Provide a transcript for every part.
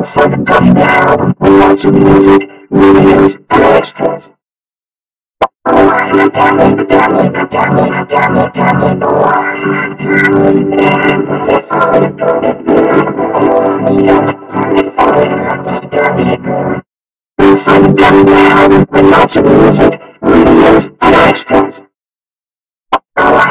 Let's fucking come down with lots of music, videos, and extras. I'm a gambling, gambling, gambling, gambling, gambling, I'm a gambling, and this all is going me, I'm a gambling, falling, I'm a gambling, Let's fucking come down with lots of music, videos, and extras. Oh,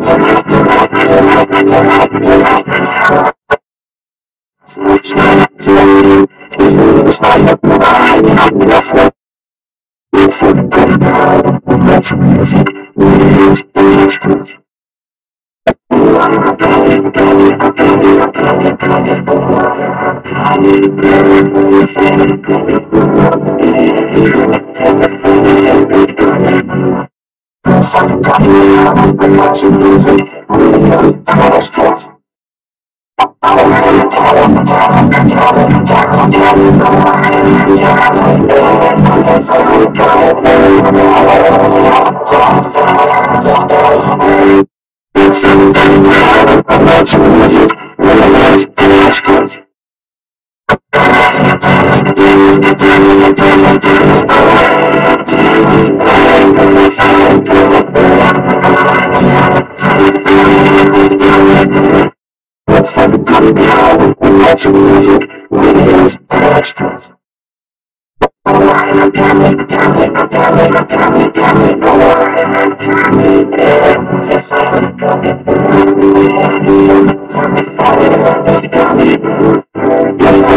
I'm going to go to the hospital. I'm going to go to Thank you. Going Oh, me, I'm a gambling, falling, I'm a gambling, Watching music, videos, and. Watching music, videos, and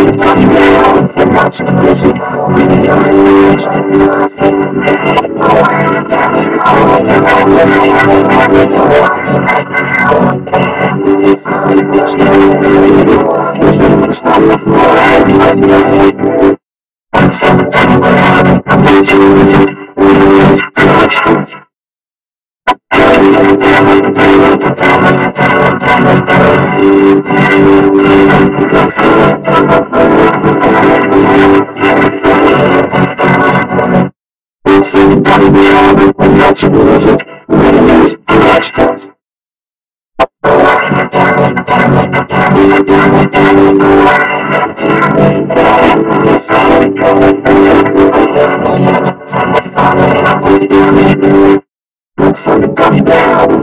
fucking come down and watching music, videos, and extras. Music, videos,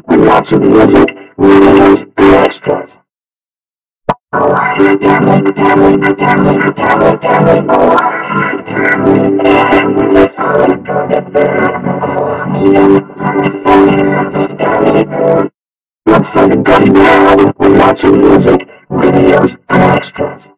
and watch some music, videos, and watch music, videos, and extras.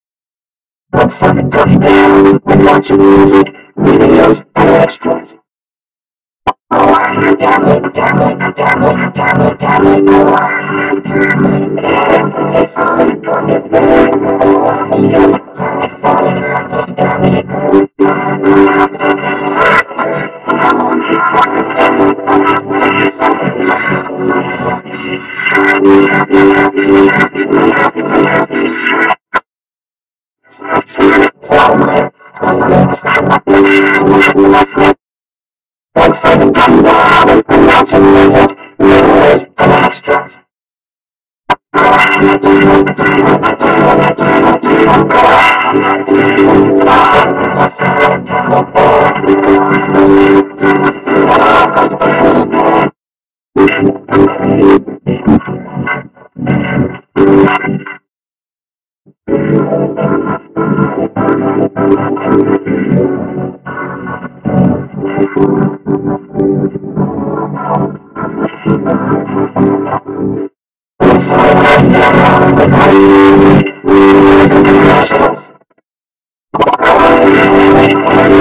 a gambling, gambling, gambling, gambling, gambling, oh, I'm a gambling, and going Oh, I'm you like me now, you words that were mad and lovely. Went for the gun wall and imagine music, movies, and extras. Go on again, again, again, again, again, go on again, go on again. Thank you.